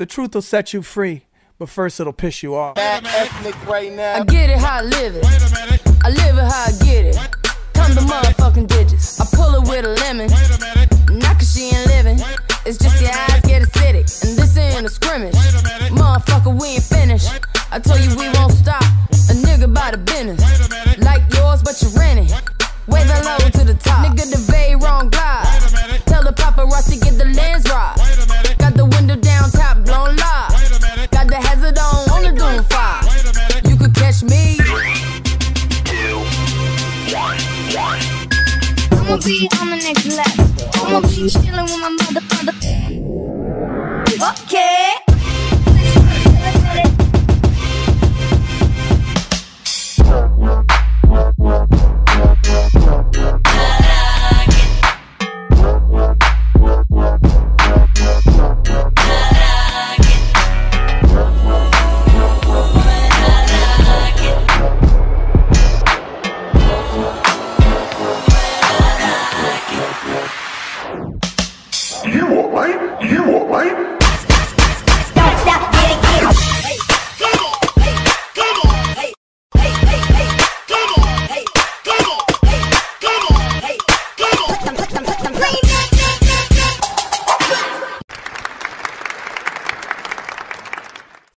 The truth will set you free, but first it'll piss you off. ethnic right now. I get it how I live it. I live it how I get it. Come the motherfucking digits. I pull it with a lemon. Not cause she ain't living. It's just your eyes get acidic. And this ain't a scrimmage. Motherfucker, we ain't finished. I told you we won't stop. A nigga by the business. Like yours, but you rent it. Wave low to the top. Nigga, I'ma be on the next level. I'ma be chillin' with my mother, mother. 来与我来